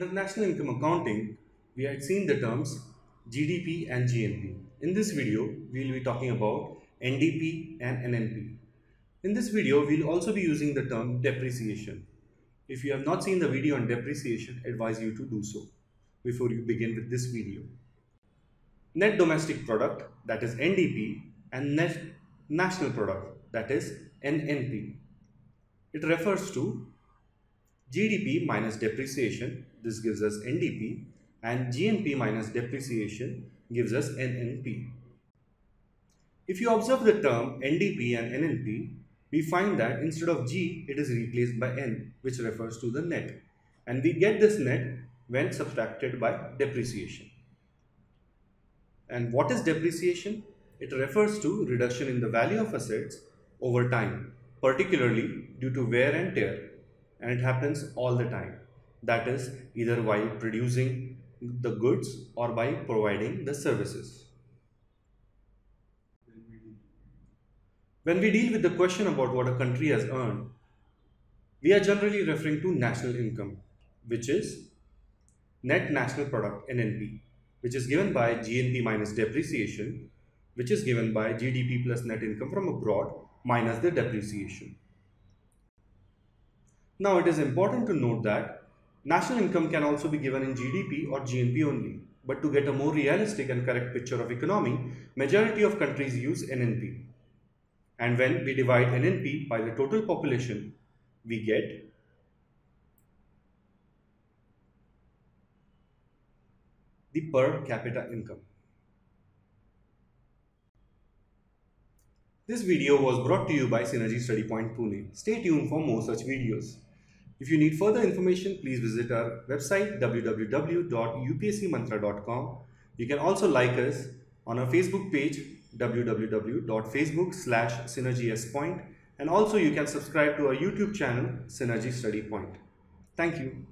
Under national income accounting, we had seen the terms GDP and GNP. In this video, we will be talking about NDP and NNP. In this video, we will also be using the term depreciation. If you have not seen the video on depreciation, advise you to do so before you begin with this video. Net domestic product that is NDP and net national product that is NNP. It refers to GDP minus depreciation, this gives us NDP, and GNP minus depreciation gives us NNP. If you observe the term NDP and NNP, we find that instead of G, it is replaced by N, which refers to the net. And we get this net when subtracted by depreciation. And what is depreciation? It refers to reduction in the value of assets over time, particularly due to wear and tear and it happens all the time. That is either while producing the goods or by providing the services. When we deal with the question about what a country has earned, we are generally referring to national income, which is net national product NNP, which is given by GNP minus depreciation, which is given by GDP plus net income from abroad minus the depreciation. Now it is important to note that national income can also be given in GDP or GNP only. But to get a more realistic and correct picture of economy, majority of countries use NNP. And when we divide NNP by the total population, we get the per capita income. This video was brought to you by Synergy Study Point Pune. Stay tuned for more such videos. If you need further information, please visit our website www.upscmantra.com. You can also like us on our Facebook page www.facebook slash synergyspoint and also you can subscribe to our YouTube channel Synergy Study Point. Thank you.